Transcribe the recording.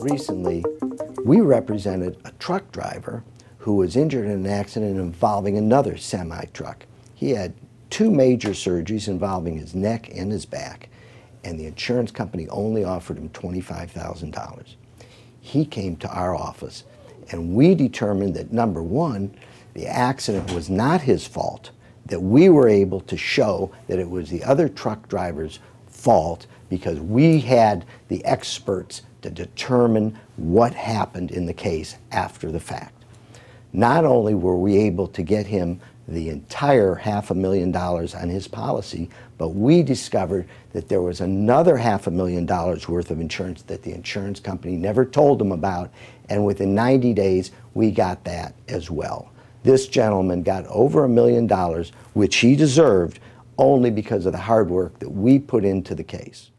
Recently, we represented a truck driver who was injured in an accident involving another semi truck. He had two major surgeries involving his neck and his back, and the insurance company only offered him $25,000. He came to our office, and we determined that number one, the accident was not his fault, that we were able to show that it was the other truck driver's fault because we had the experts to determine what happened in the case after the fact. Not only were we able to get him the entire half a million dollars on his policy, but we discovered that there was another half a million dollars worth of insurance that the insurance company never told him about, and within 90 days, we got that as well. This gentleman got over a million dollars, which he deserved, only because of the hard work that we put into the case.